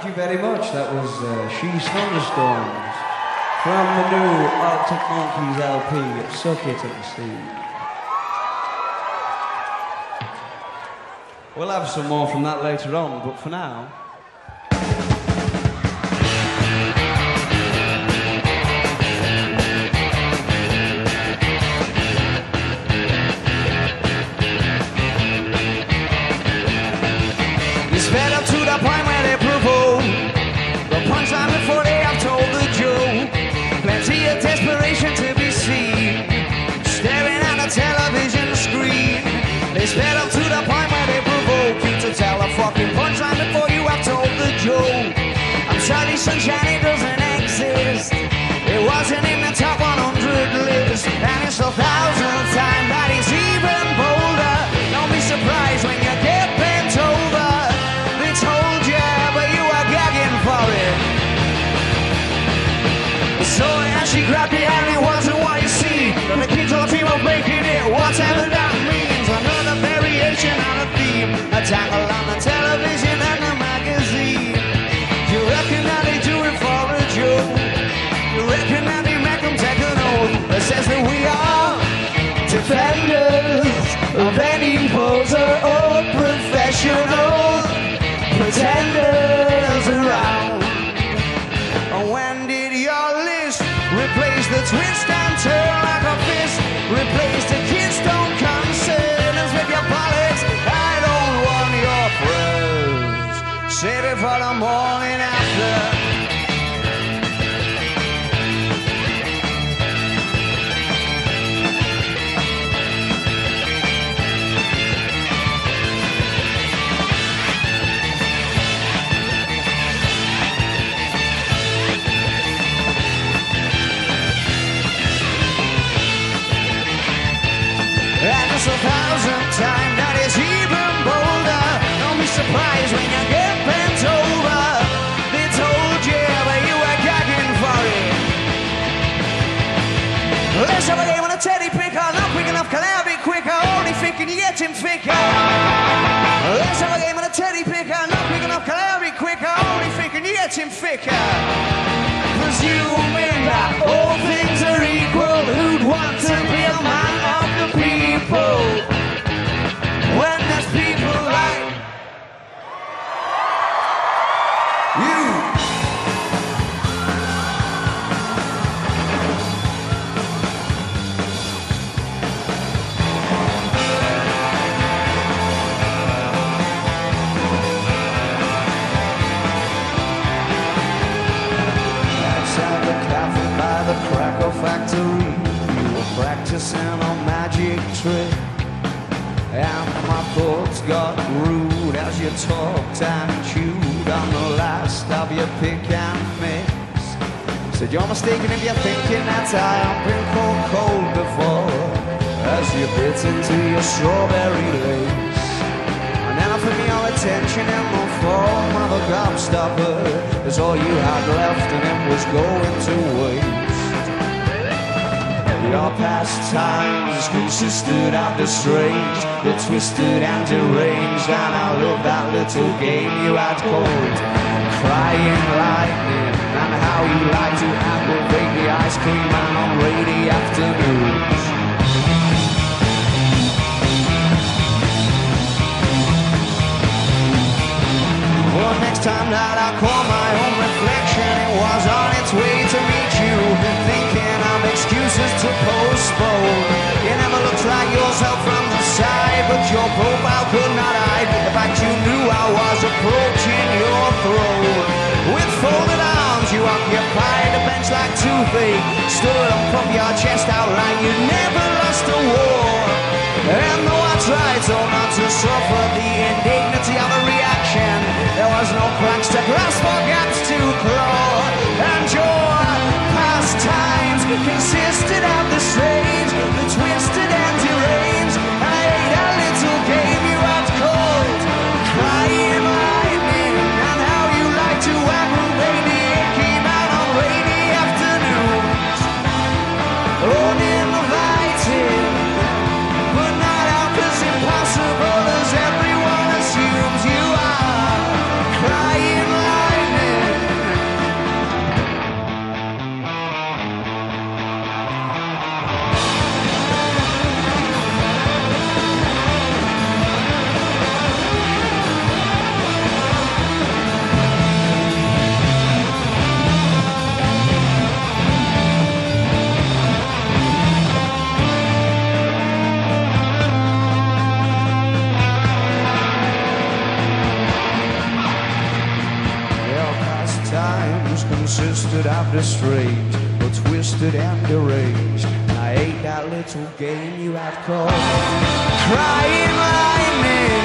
Thank you very much. That was uh, She's Thunderstorms from the new Arctic Monkeys LP, Suck It and See. We'll have some more from that later on, but for now. So as she grabbed it and it wasn't what you see. And the kids all dream of making it, whatever that means. Another variation on a theme. A tangle on the television and the magazine. You reckon that they do it for a joke? You reckon that they make them take an oath that says that we are defenders of any poser or professional pretenders For the morning after. And a thousand times that is even bolder. Don't be surprised when you thinking you thicker. Let's have a game on a teddy picker. Not can I be quicker? Only thinking you get him thicker. Presuming that all as you talked and chewed on the last of your pick and mix. Said you're mistaken if you're thinking that I have been cold cold before. As you bit into your strawberry lace. And then offered me your attention in the form of a gobstopper. Is all you had left and it was going to waste. Your pastimes consisted of the strange, the twisted and deranged, and I love that little game you had called Crying Lightning, and how you like to aggravate the ice cream man on rainy afternoons. Well, next time that I call from the side, but your profile could not hide the fact you knew I was approaching your throne. With folded arms, you occupied a bench like two feet, stood up from your chest out like you never lost a war. And though I tried so not to suffer the indignity of a reaction, there was no cracks to grasp or gaps after strange, but twisted and deranged. And I hate that little game you have called Crying Lightning. Crying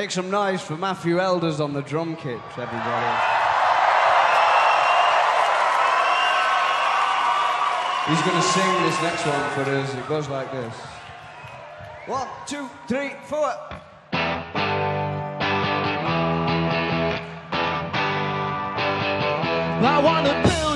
Make some noise for Matthew Helders on the drum kits, everybody. He's going to sing this next one for us. It goes like this. One, two, three, four. I wanna build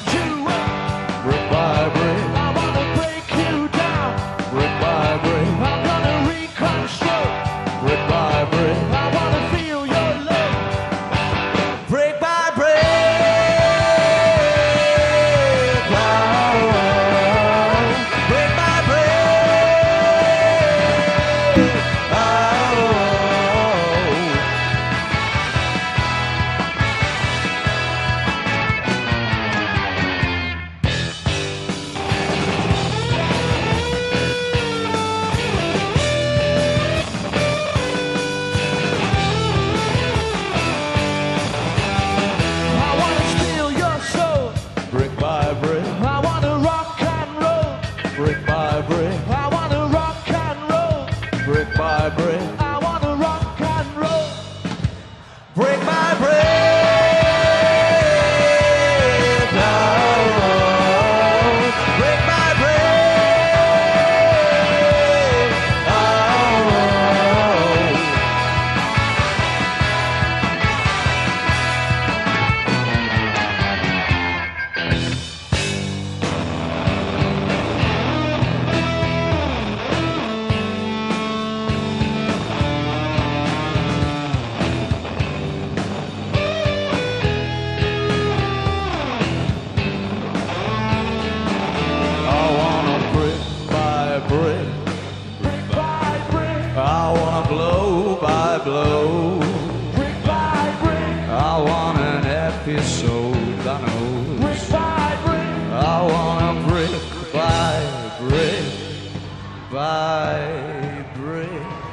blow. brick by brick, I want an episode, I know. brick by brick. I wanna brick by brick by brick.